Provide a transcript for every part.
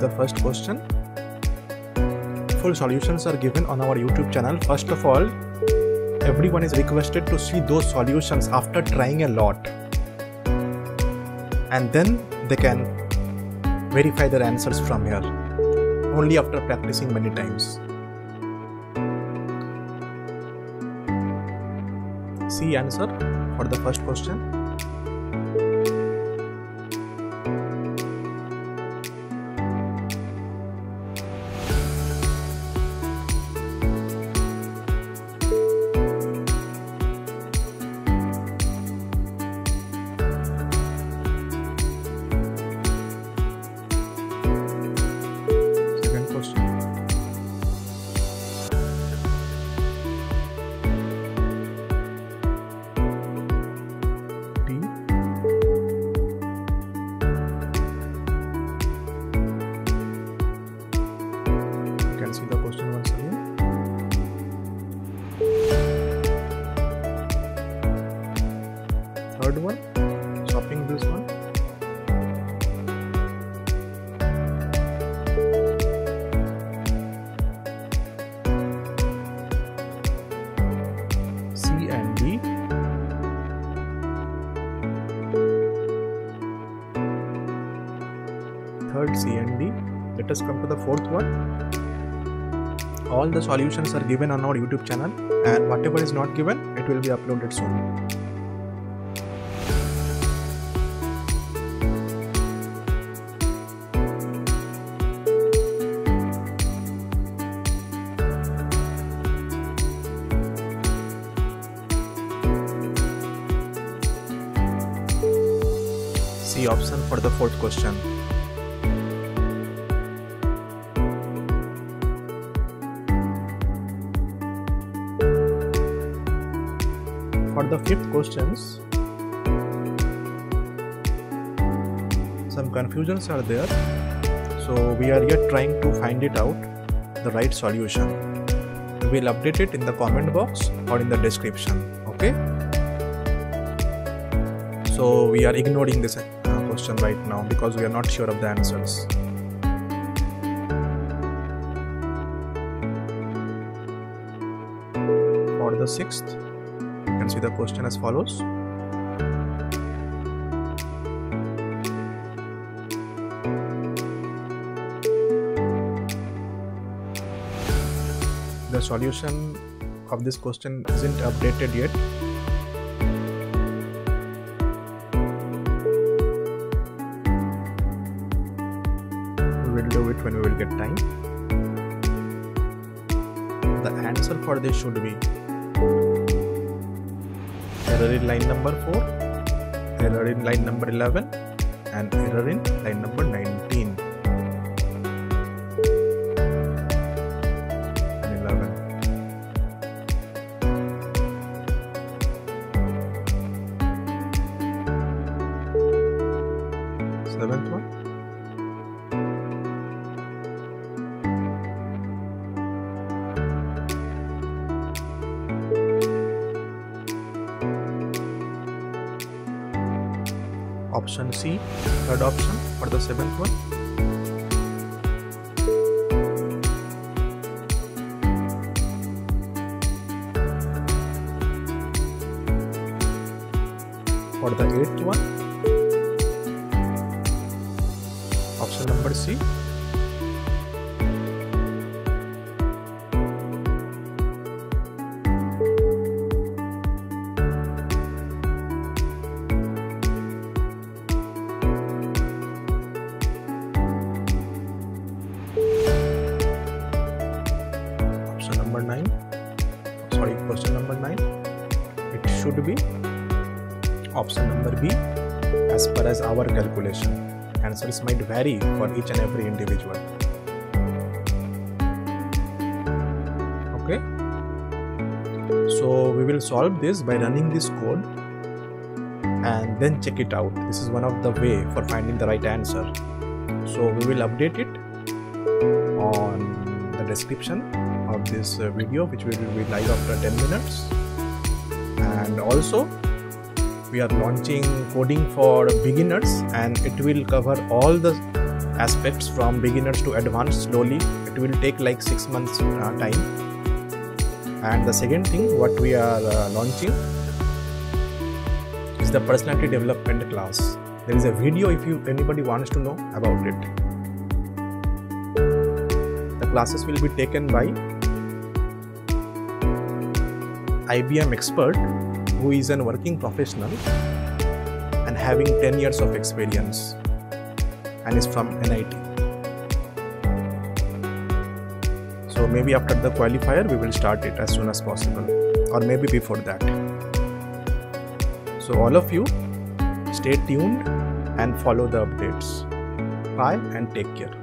the first question. Full solutions are given on our YouTube channel. First of all, everyone is requested to see those solutions after trying a lot. And then they can verify their answers from here. Only after practicing many times. See answer for the first question. Third C and D. Let us come to the fourth one. All the solutions are given on our YouTube channel, and whatever is not given, it will be uploaded soon. Option for the fourth question. For the fifth questions, some confusions are there. So we are yet trying to find it out, the right solution. We will update it in the comment box or in the description. Okay. So we are ignoring this uh, question right now because we are not sure of the answers. For the sixth, can see the question as follows. The solution of this question isn't updated yet we will do it when we will get time the answer for this should be error in line number 4 error in line number 11 and error in line number 19 and 11 seventh one option C, third option for the seventh one. For the eighth one, option number C. number 9 sorry question number 9 it should be option number b as per as our calculation. Answers might vary for each and every individual. Okay? So we will solve this by running this code and then check it out. This is one of the way for finding the right answer. So we will update it on the description of this uh, video which will be live after 10 minutes. And also we are launching coding for beginners and it will cover all the aspects from beginners to advanced slowly. It will take like six months uh, time. And the second thing what we are uh, launching is the personality development class. There is a video if you anybody wants to know about it. The classes will be taken by IBM expert who is a working professional and having 10 years of experience and is from NIT. So maybe after the qualifier we will start it as soon as possible or maybe before that. So all of you stay tuned and follow the updates. Bye and take care.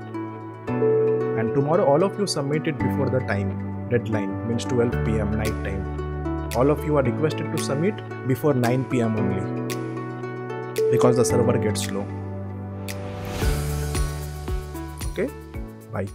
And tomorrow all of you submit it before the time deadline means 12 pm night time. All of you are requested to submit before 9 pm only because the server gets slow. Okay, bye.